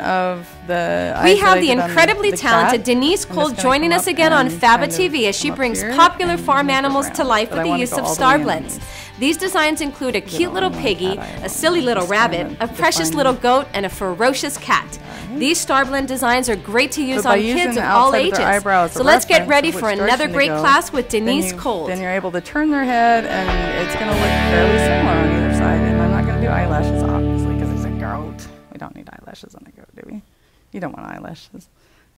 of the We have the incredibly the talented cat. Denise Cole joining us again on Faba TV as she brings popular farm animals to life with the use of the star blends. these. Designs include a cute little piggy, a silly little rabbit, a precious little goat, and a ferocious cat. These star blend designs are great to use on kids of all of ages. their eyebrow as a So let's get ready for another great go, class with then Denise you- Cole. Then you're able to turn their head, and it's going to look fairly similar on either side. And I'm not going to do eyelashes, obviously, because it's a goat. We don't need eyelashes on a goat, do we? You don't want eyelashes.